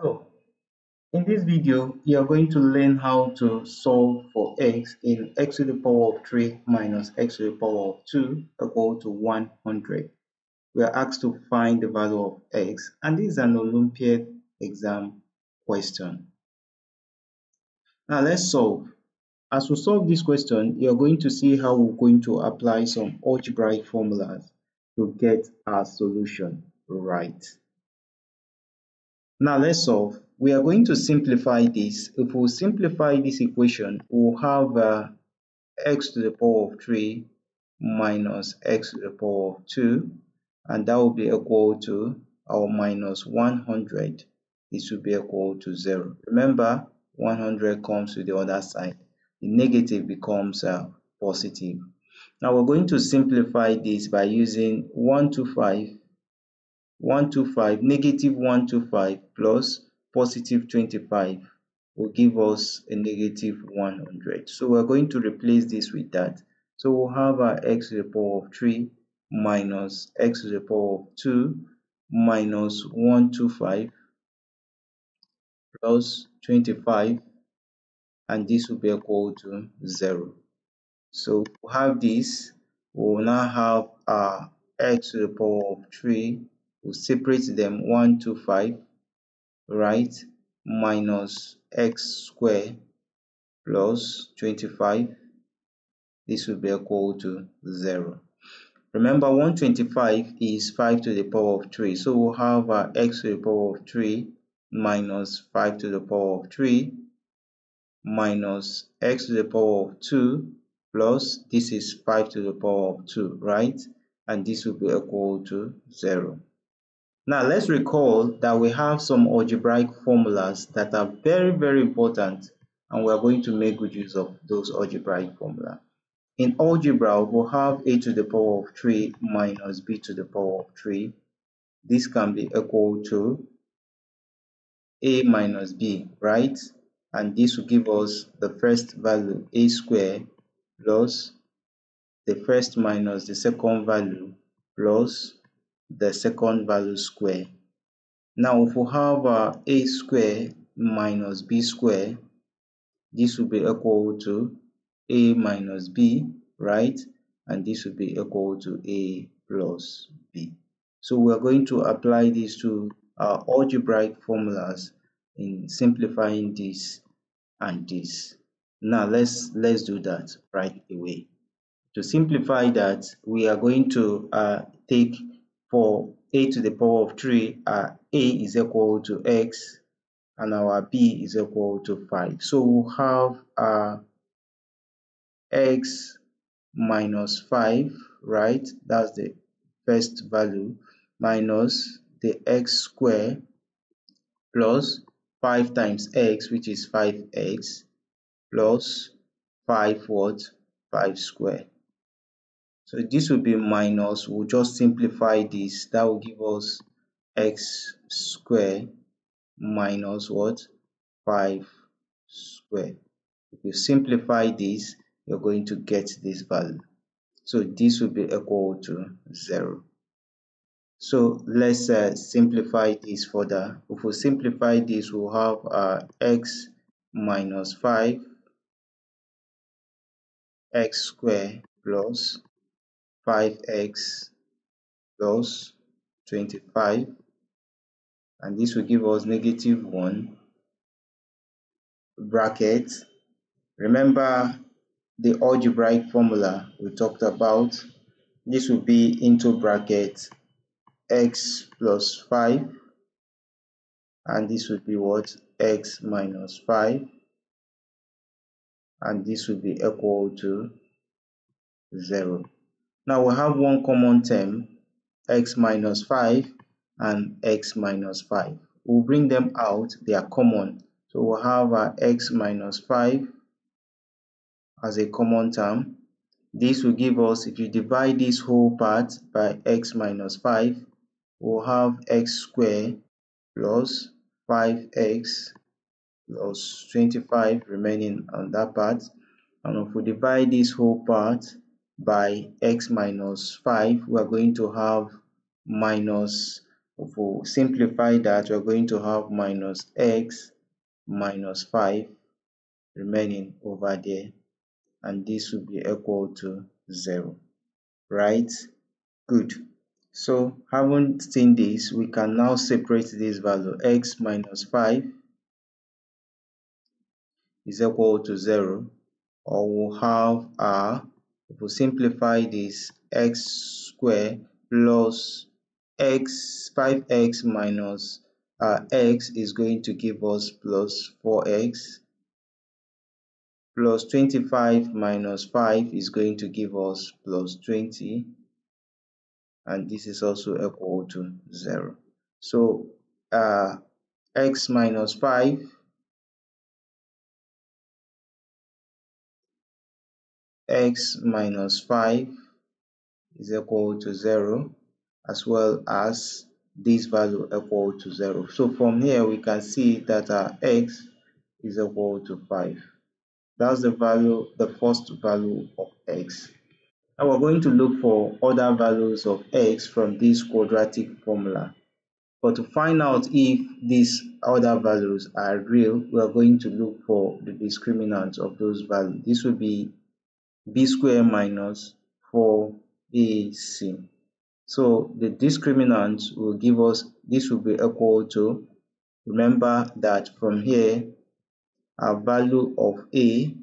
Hello, in this video you are going to learn how to solve for x in x to the power of 3 minus x to the power of 2 equal to 100. We are asked to find the value of x and this is an Olympiad exam question. Now let's solve. As we solve this question, you are going to see how we're going to apply some algebraic formulas to get our solution right. Now let's solve. We are going to simplify this. If we simplify this equation, we'll have uh, x to the power of 3 minus x to the power of 2 and that will be equal to our minus 100. This will be equal to 0. Remember, 100 comes to the other side. The negative becomes uh, positive. Now we're going to simplify this by using 125 125 negative 125 plus positive 25 will give us a negative 100 so we're going to replace this with that. So we'll have our x to the power of 3 minus x to the power of 2 minus 125 plus 25 and this will be equal to 0 so we'll have this. We will now have our x to the power of 3 we separate them 1 to 5 right minus x square plus 25 this will be equal to 0 remember 125 is 5 to the power of 3 so we'll have our x to the power of 3 minus 5 to the power of 3 minus x to the power of 2 plus this is 5 to the power of 2 right? And this will be equal to 0 now let's recall that we have some algebraic formulas that are very, very important and we are going to make good use of those algebraic formula. In algebra, we'll have a to the power of 3 minus b to the power of 3. This can be equal to a minus b, right? And this will give us the first value, a square, plus the first minus the second value, plus the second value square. Now if we have uh, a square minus b square, this will be equal to a minus b, right? And this will be equal to a plus b. So we are going to apply these to our algebraic formulas in simplifying this and this. Now let's let's do that right away. To simplify that, we are going to uh, take for a to the power of 3, uh, a is equal to x and our b is equal to 5. So we'll have uh, x minus 5, right? That's the first value, minus the x square plus 5 times x, which is 5x, plus 5 what? 5 square. So this will be minus, we'll just simplify this. That will give us x square minus what? 5 square. If you simplify this, you're going to get this value. So this will be equal to 0. So let's uh, simplify this further. If we simplify this, we'll have uh, x minus 5 x square plus 5x plus 25 and this will give us negative 1 bracket. Remember the algebraic formula we talked about? This will be into bracket x plus 5 and this will be what? X minus 5 and this will be equal to 0 now we have one common term, x minus 5 and x minus 5. We'll bring them out, they are common. So we'll have our x minus 5 as a common term. This will give us, if you divide this whole part by x minus 5, we'll have x squared plus 5x plus 25 remaining on that part. And if we divide this whole part by x minus 5, we are going to have minus If we simplify that, we're going to have minus x minus 5 remaining over there and this will be equal to 0 right? Good. So having seen this we can now separate this value x minus 5 is equal to 0 or we'll have our if we simplify this x square plus x 5x minus uh, x is going to give us plus 4x plus 25 minus 5 is going to give us plus 20 and this is also equal to 0 so uh, x minus 5 x minus 5 is equal to 0 as well as this value equal to 0. So from here we can see that our x is equal to 5. That's the value, the first value of x. Now we're going to look for other values of x from this quadratic formula. But to find out if these other values are real, we are going to look for the discriminant of those values. This will be b square minus 4ac. So the discriminant will give us, this will be equal to, remember that from here, our value of a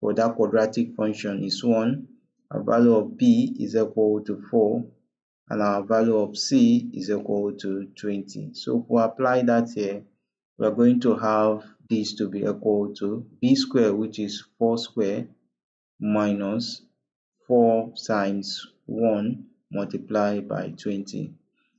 for that quadratic function is 1, our value of b is equal to 4, and our value of c is equal to 20. So if we apply that here, we are going to have this to be equal to b square, which is 4 square, minus 4 times 1 multiplied by 20.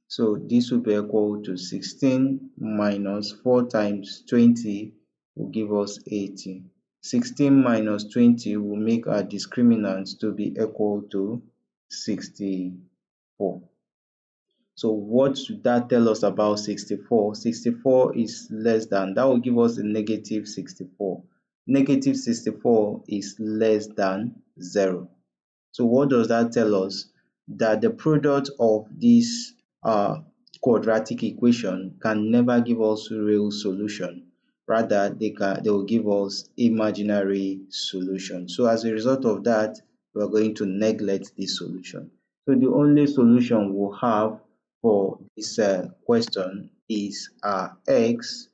So this will be equal to 16 minus 4 times 20 will give us 80. 16 minus 20 will make our discriminant to be equal to 64. So what should that tell us about 64? 64 is less than, that will give us a negative 64. Negative 64 is less than 0. So what does that tell us? That the product of this uh, quadratic equation can never give us real solution. Rather, they, can, they will give us imaginary solution. So as a result of that, we are going to neglect this solution. So the only solution we'll have for this uh, question is uh, x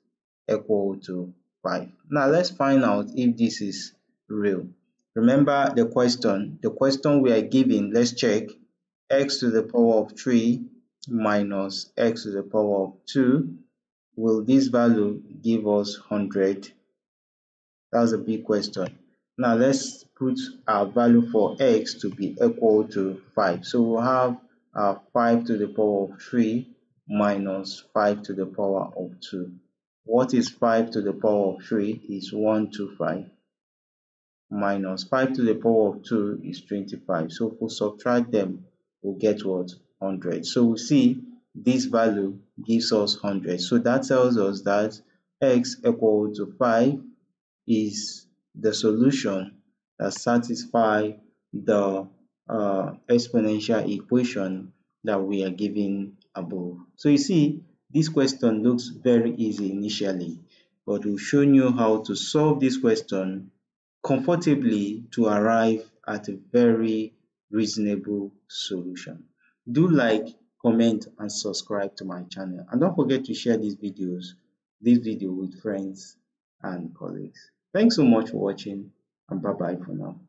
equal to 5. Now let's find out if this is real. Remember the question, the question we are given, let's check x to the power of 3 minus x to the power of 2. Will this value give us 100? That's a big question. Now let's put our value for x to be equal to 5. So we'll have uh, 5 to the power of 3 minus 5 to the power of 2. What is 5 to the power of 3 is 125 minus 5 to the power of 2 is 25. So if we subtract them, we'll get what? 100. So we see this value gives us 100. So that tells us that x equal to 5 is the solution that satisfies the uh, exponential equation that we are given above. So you see, this question looks very easy initially, but we've shown you how to solve this question comfortably to arrive at a very reasonable solution. Do like, comment and subscribe to my channel and don't forget to share these videos, this video with friends and colleagues. Thanks so much for watching and bye bye for now.